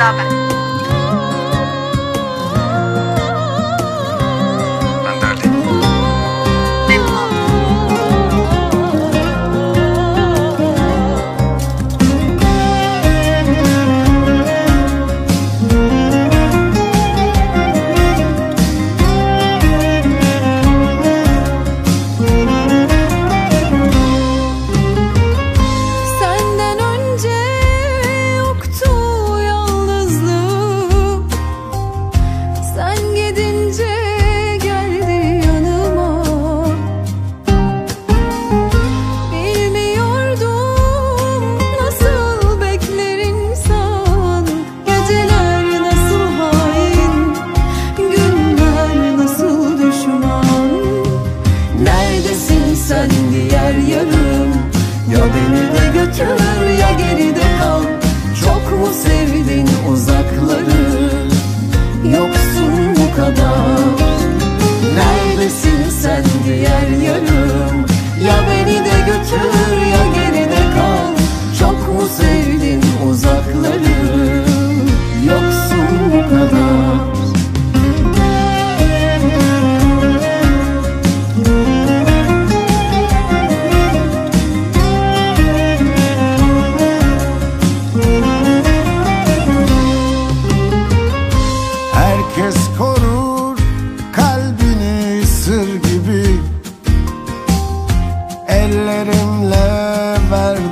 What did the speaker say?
知道吧 götür ya geride kal. Çok mu sevdin uzakları? Yoksun bu kadar. Neredesin sen diğer yarım let him love